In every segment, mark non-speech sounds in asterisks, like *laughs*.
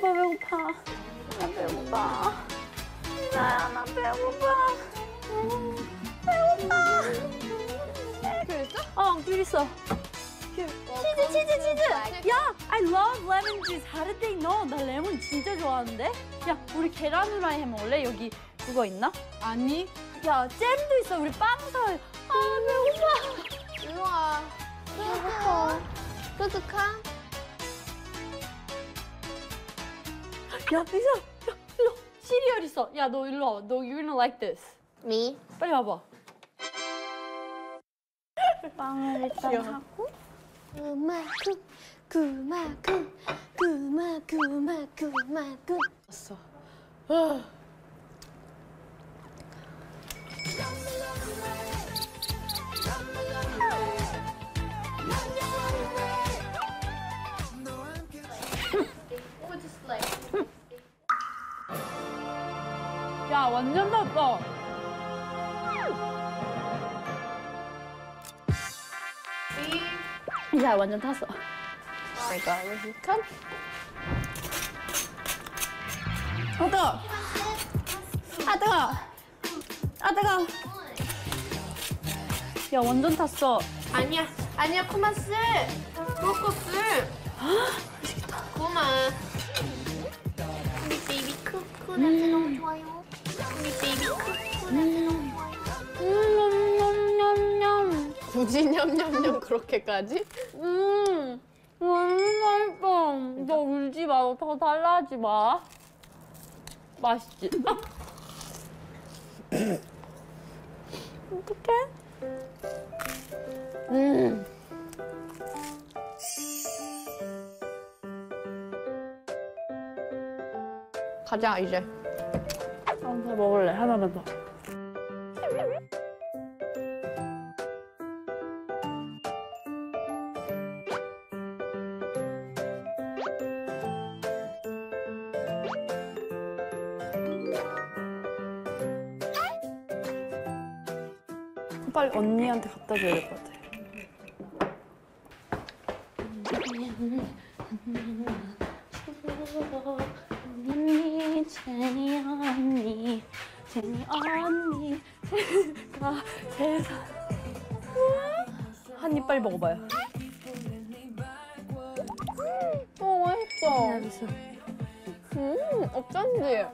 배고파 배고파. 나 배고파. 나야 나 배고파. 음, 배고파. 귤 있어? 어귤 있어. 치즈 치즈 치즈. 야 I love lemon juice. how did they know 나 레몬 진짜 좋아하는데? 야 우리 계란 후라이 해 먹을래? 여기 그거 있나? 아니. 야 잼도 있어. 우리 빵 사와 아 배고파. 일로 와. 배고파. 끄득하? 야 이사 야 일로 시리얼 있어. 야 너 일로 와너 you're gonna like this. 미. 빨리 와봐. 빵을 일단 귀여워. 하고. 그만큼 그만큼 그만큼 그만큼. 그만큼 왔어. 야 완전 탔어 야 완전 탔어. 내가 루시칸? 아 뜨거 아 뜨거 아 뜨거 야 완전 탔어. 아니야. 아니야 코마스 브로코스 맛있겠다. 고마 우리 baby 쿠쿠 냄새 너무 좋아요 너무 좋아요 냠냠냠냠 굳이 냠냠냠 그렇게까지? 음. 완전 맛있어. 너 울지 마 더 달라하지 마. 맛있지? 어떡해? 음. 가자 이제 먹을래 하나만 더 빨리 언니한테 갖다 줘야 될 것 같아. 언니, 제니 언니, 제니 언니, 제가 세상. 한입 빨리 먹어봐요. 어 맛있어. 음 어쩐지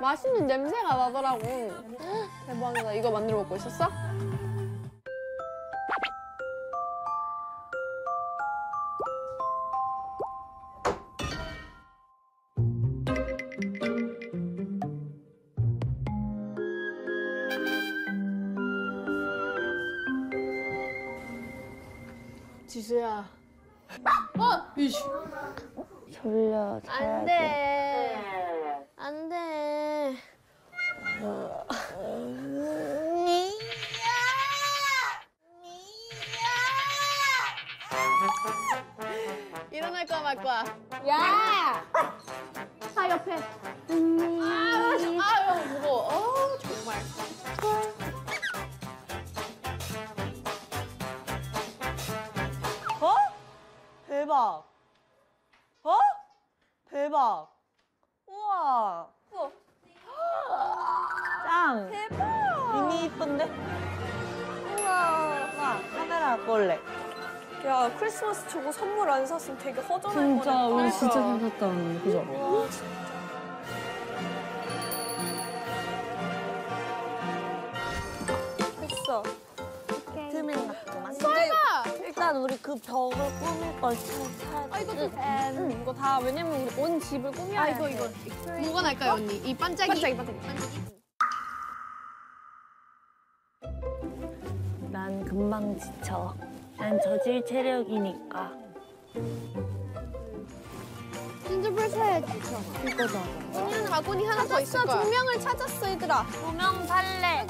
맛있는 냄새가 나더라고 대박이다 이거 만들어 먹고 있었어? 졸려. 자야 돼. 안돼 안돼 일어날 거야 말 거야 야! 아 옆에 아, 저- 아유 무거워 어 정말 대박. 우와. 짱. 대박. 미니 이쁜데? 우와. 우와. 카메라 갖고 올래. 야 크리스마스 저거 선물 안 샀으면 되게 허전할 진짜 뻔했다. 우리 진짜 잘 샀다 언니. 그죠? 됐어. 그 벽을 꾸밀 걸 찾아야 아 이거 좀 음, 이거 다 왜냐면 우리 온 집을 꾸며야 아, 이거, 돼. 이거. 뭐가 날까요 언니 이 반짝이 반짝이 반짝이. 난 금방 지쳐. 난 저질 체력이니까. 진주불 사야지 이거다. 언니는 바구니 하나 더 있을 거야 조명을 찾았어 얘들아. 조명 살래.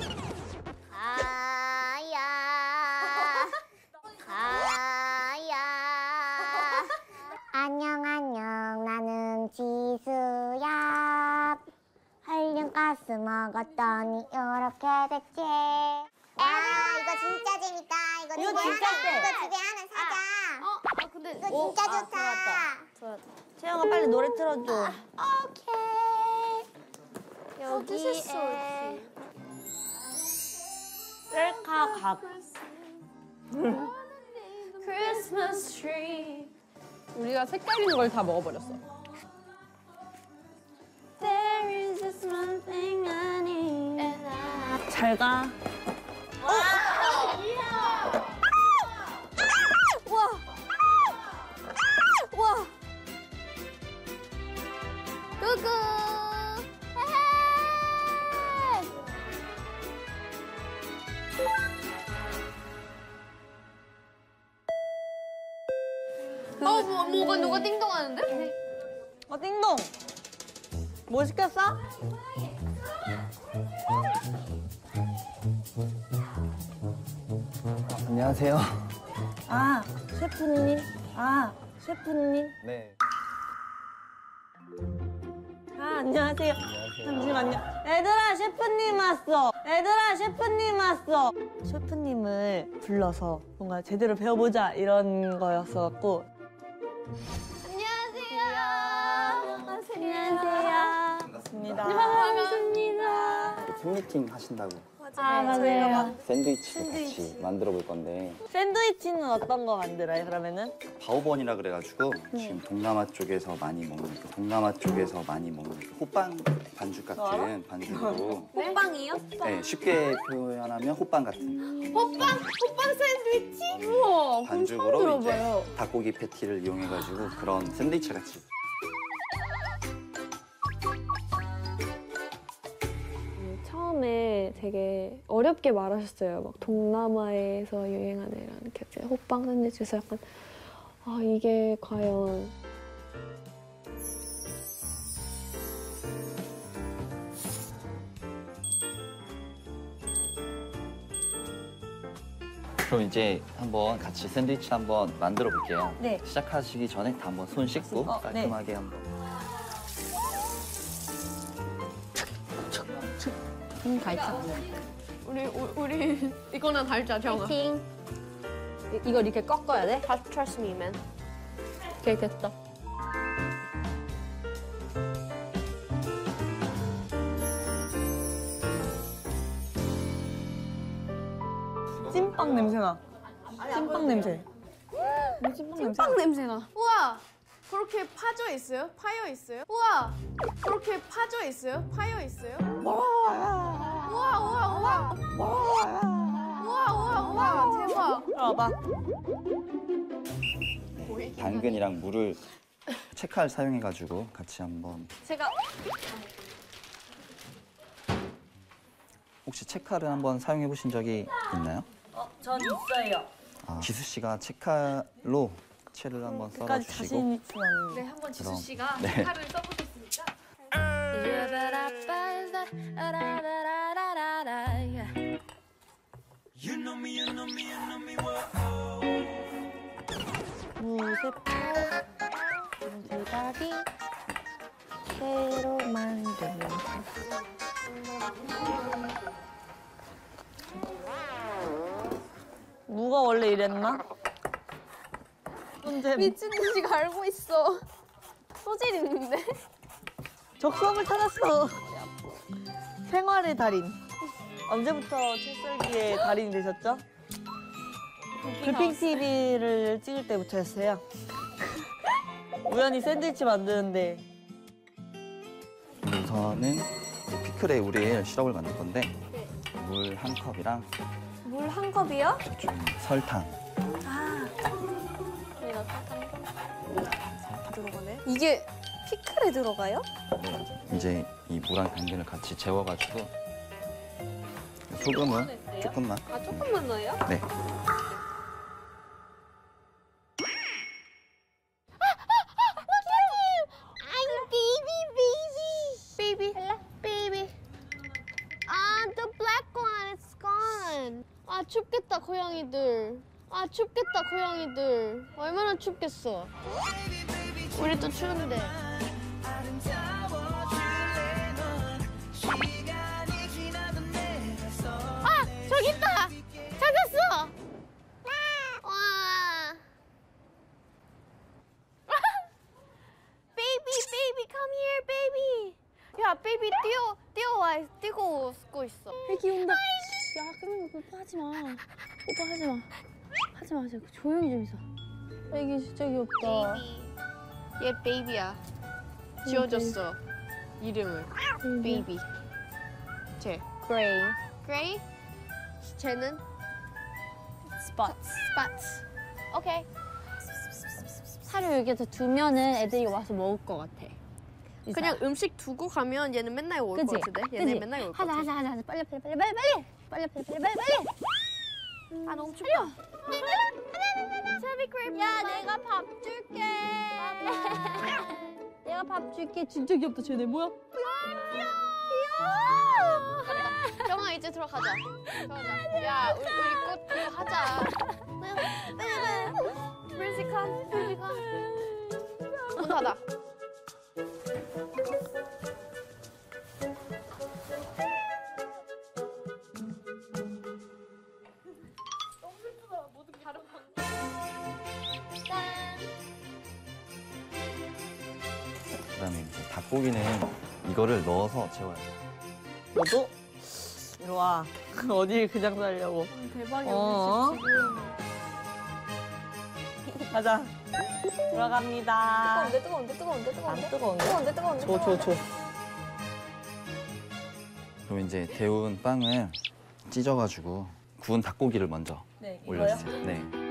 먹었더니 이렇게 됐지 아 이거 진짜 재밌다. 이거 이거 집에 진짜 하나, 세. 이거 집에 하나 사자. 어, 아 근데 이거 진짜 아, 좋다. 채영아 빨리 노래 틀어줘. 오케이. 여기에 셀카 각. Christmas tree. 우리가 색깔 있는 걸 다 먹어버렸어. There is just one thing I need. 잘 가. 구구. 어, 뭐, 뭐가 누가 띵동하는데? 어 띵동. 뭐 시켰어? 안녕하세요. 아 셰프님. 아 셰프님. 네. 아 안녕하세요. 잠시만요. 얘들아 셰프님 왔어. 얘들아 셰프님 왔어. 셰프님을 불러서 뭔가 제대로 배워보자 이런 거였었고. 반갑습니다. 반갑습니다. 팬미팅 하신다고 아 맞아요. 샌드위치 같이 만들어 볼 건데 샌드위치는 어떤 거 만들어요 그러면은? 바오번이라 그래가지고 지금 동남아 쪽에서 많이 먹는 그 동남아 쪽에서 많이 먹는 그 호빵 반죽 같은 반죽으로 *laughs* 호빵이요? 네, 쉽게 표현하면 호빵 같은 호빵, 호빵 샌드위치? 우와, 반죽으로 이제 닭고기 패티를 이용해가지고 그런 샌드위치 같이 되게 어렵게 말하셨어요. 막 동남아에서 유행하는 이렇게 이제 호빵 샌드위치에서 약간 아 이게 과연 그럼 이제 한번 같이 샌드위치 한번 만들어 볼게요. 네. 시작하시기 전에 다 한번 손 씻고 어, 네. 깔끔하게 한번. 음, 갈차. 우리, 우- 우리, *laughs* 이거는 달자, 정아. 이- 이거 이렇게 꺾어야 돼? Trust me, man. 오케이 됐다. 찐빵 냄새 나. 찐빵 냄새. 찐빵 냄새. 빵 냄새 나. 우와! 그렇게 파져 있어요? 파여 있어요? 우와! 그렇게 파져 있어요? 파여 있어요? 우와, 우와, 우와! 우와, 우와, 우와! 대박! 봐봐. 당근이랑 물을 체칼 사용해가지고 같이 한번. 제가 혹시 체칼을 한번 사용해 보신 적이 있나요? 어, 전 있어요. 아, 지수 씨가 체칼로 채를 한번 끝까지 썰어주시고 자신 있진 않은데. 네, 한번 지수 그럼. 씨가 네. 칼을 써보겠습니까? *laughs* 언제 미친 듯이가 알고 있어. 소질 있는데? 적성을 찾았어. 생활의 달인. 언제부터 칠썰기의 달인이 되셨죠? 글핑 TV를 찍을 때부터였어요. 우연히 샌드위치 만드는데 우선은 피클에 우리의 시럽을 만들 건데 물 한 컵이랑 물 한 컵이요? 좀 설탕 들어가네. 이게 피클에 들어가요? 네, 이제 이 물랑 당근을 같이 재워가지고 소금은 조금만 아, 조금만 넣어요? 네 춥겠다 고양이들. 아 춥겠다 고양이들. 얼마나 춥겠어. 우리 또 추운데. 아 저기 있다. 찾았어. 와. *laughs* Baby baby come here baby. 야 baby 뛰어 뛰어와 뛰고 웃고 있어. 애기 온다. 야, 그러면 오빠 하지 마. 오빠 하지 마. 하지 마, 하지 마. 조용히 좀 있어. 애기 진짜 귀엽다. 얘 baby야. 지어줬어. 이름을 baby. 쟤 Gray. Gray. 쟤는 Spots. Spots. 오케이. 사료 여기다 두면은 애들이 와서 먹을 것 같아. 이 그냥 음식 두고 가면 얘는 맨날 올 그치? 것 같은데. 얘네 그치? 맨날 올것 하자, 같아. 하자, 하자, 하자. 빨리, 빨리, 빨리, 빨리. 빨리, 빨리, 빨리, 빨리, 빨리. 아 너무 춥다. 야, 내가 밥 줄게. 내가 밥 줄게. 진짜 귀엽다, 쟤네 뭐야? 형아 이제 들어가자. 들어가자. 야 우리 꽃 이거 하자. 뮤지컬 뮤지컬. 문 닫아. 그다 닭고기는 이거를 넣어서 재워야 돼. 너도 이리 와. *laughs* 어딜 그냥 살려고. 대박이야 어? 우리 집 지금. *laughs* 가자. 들어갑니다. 뜨거운데 뜨거운데 뜨거운데 안 뜨거운데 뜨거운데? 뜨거운데 뜨거운데 줘, 줘, 줘. 그리고 이제 데운 빵을 찢어가지고 구운 닭고기를 먼저 네, 올려주세요. 네.